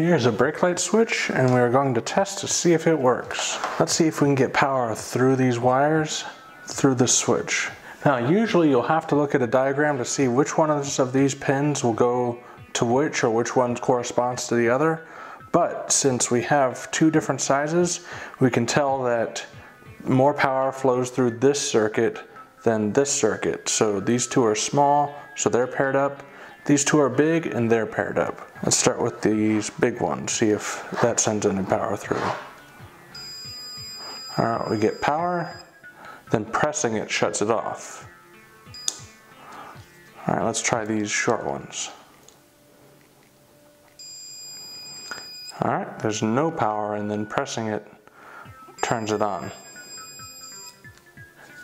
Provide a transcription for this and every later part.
Here's a brake light switch and we're going to test to see if it works. Let's see if we can get power through these wires through the switch. Now usually you'll have to look at a diagram to see which one of these pins will go to which or which one corresponds to the other. But since we have two different sizes, we can tell that more power flows through this circuit than this circuit. So these two are small, so they're paired up. These two are big and they're paired up. Let's start with these big ones, see if that sends any power through. All right, we get power, then pressing it shuts it off. All right, let's try these short ones. All right, there's no power and then pressing it turns it on.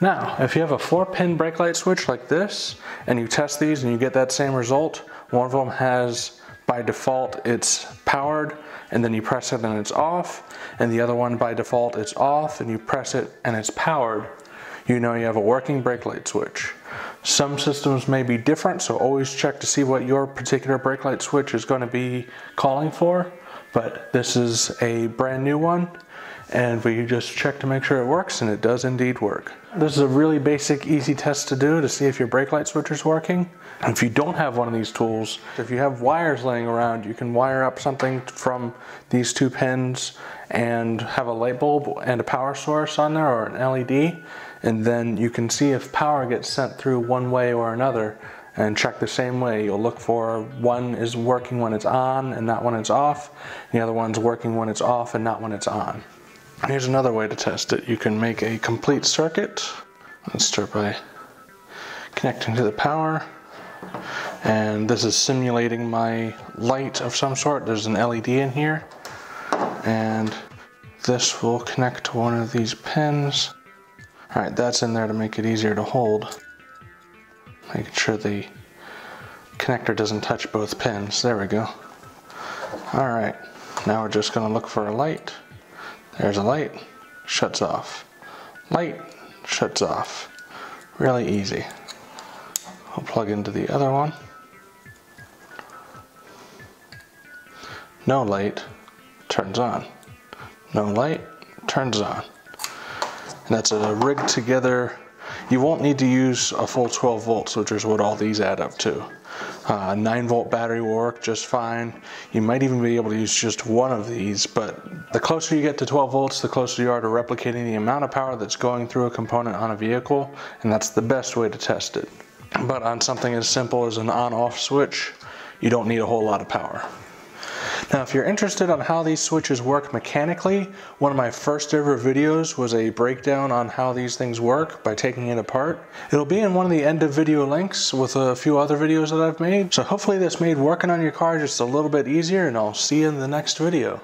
Now, if you have a four pin brake light switch like this, and you test these and you get that same result, one of them has, by default, it's powered, and then you press it and it's off, and the other one by default it's off, and you press it and it's powered, you know you have a working brake light switch. Some systems may be different, so always check to see what your particular brake light switch is going to be calling for, but this is a brand new one, and we just check to make sure it works and it does indeed work. This is a really basic easy test to do to see if your brake light switcher is working. And if you don't have one of these tools, if you have wires laying around, you can wire up something from these two pins and have a light bulb and a power source on there or an LED and then you can see if power gets sent through one way or another and check the same way. You'll look for one is working when it's on and not when it's off. The other one's working when it's off and not when it's on. Here's another way to test it. You can make a complete circuit. Let's start by connecting to the power. And this is simulating my light of some sort. There's an LED in here. And this will connect to one of these pins. All right, that's in there to make it easier to hold. Making sure the connector doesn't touch both pins. There we go. All right, now we're just gonna look for a light. There's a light, shuts off. Light, shuts off. Really easy. I'll plug into the other one. No light, turns on. No light, turns on. And that's a rigged together. You won't need to use a full 12 volts, which is what all these add up to. Uh, 9 volt battery will work just fine. You might even be able to use just one of these, but the closer you get to 12 volts, the closer you are to replicating the amount of power that's going through a component on a vehicle, and that's the best way to test it. But on something as simple as an on-off switch, you don't need a whole lot of power. Now if you're interested on how these switches work mechanically, one of my first ever videos was a breakdown on how these things work by taking it apart. It'll be in one of the end of video links with a few other videos that I've made. So hopefully this made working on your car just a little bit easier and I'll see you in the next video.